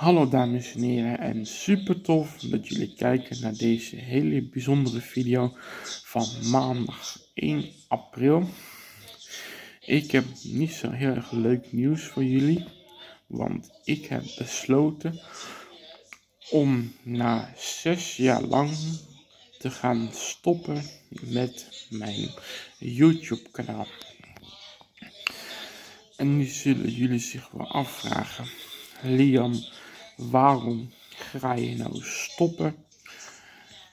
Hallo dames en heren en super tof dat jullie kijken naar deze hele bijzondere video van maandag 1 april. Ik heb niet zo heel erg leuk nieuws voor jullie, want ik heb besloten om na zes jaar lang te gaan stoppen met mijn YouTube kanaal. En nu zullen jullie zich wel afvragen, Liam, waarom ga je nou stoppen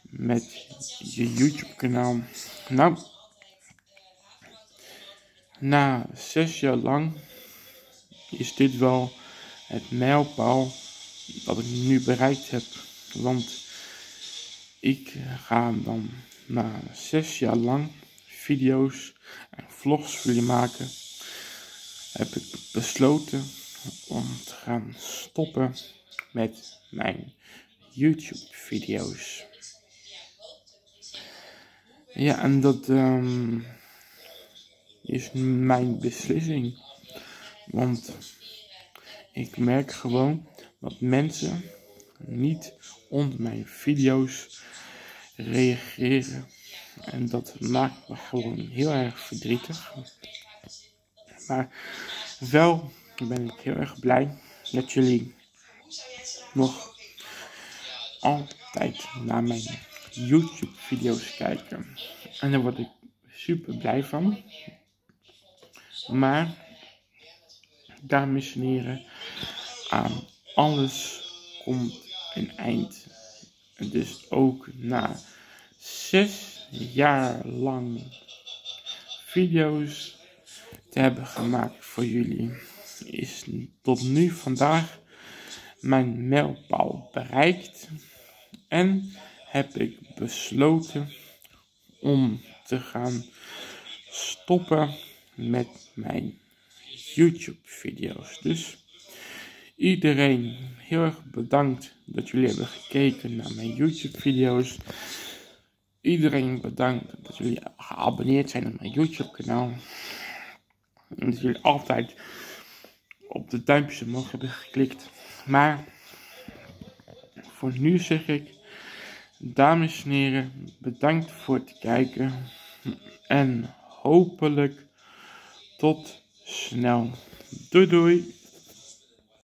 met je YouTube kanaal? Nou, na zes jaar lang is dit wel het mijlpaal dat ik nu bereikt heb. Want ik ga dan na zes jaar lang video's en vlogs voor jullie maken. Heb ik besloten om te gaan stoppen met mijn YouTube video's. Ja, en dat um, is mijn beslissing. Want ik merk gewoon dat mensen niet onder mijn video's reageren. En dat maakt me gewoon heel erg verdrietig. Maar wel ben ik heel erg blij dat jullie nog altijd naar mijn YouTube video's kijken. En daar word ik super blij van. Maar, dames en heren, aan alles komt een eind. Dus ook na zes jaar lang video's te hebben gemaakt voor jullie, is tot nu vandaag mijn mijlpaal bereikt en heb ik besloten om te gaan stoppen met mijn YouTube video's. Dus iedereen heel erg bedankt dat jullie hebben gekeken naar mijn YouTube video's. Iedereen bedankt dat jullie geabonneerd zijn op mijn YouTube kanaal. En dat jullie altijd op de duimpjes omhoog hebben geklikt. Maar voor nu zeg ik, dames en heren, bedankt voor het kijken. En hopelijk tot snel. Doei doei.